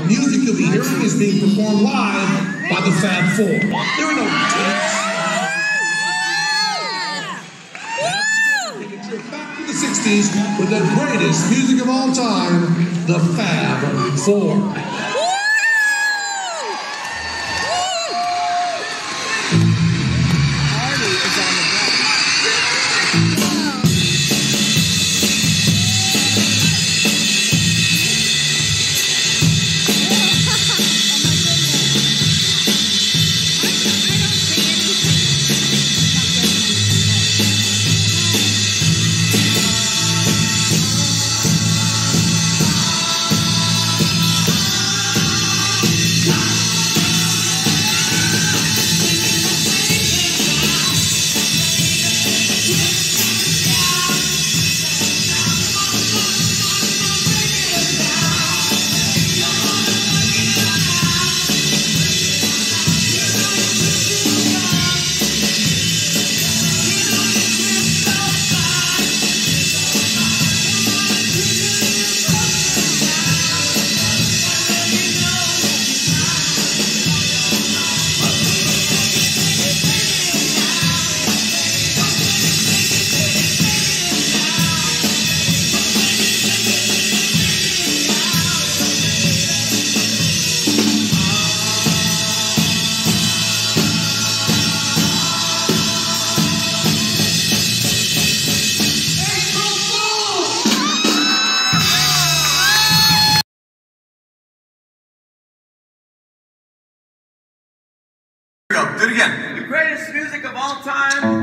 The music you'll be hearing is being performed live by the Fab Four. There are no trip back to the 60s with the greatest music of all time, the Fab Four. Do it again. The greatest music of all time.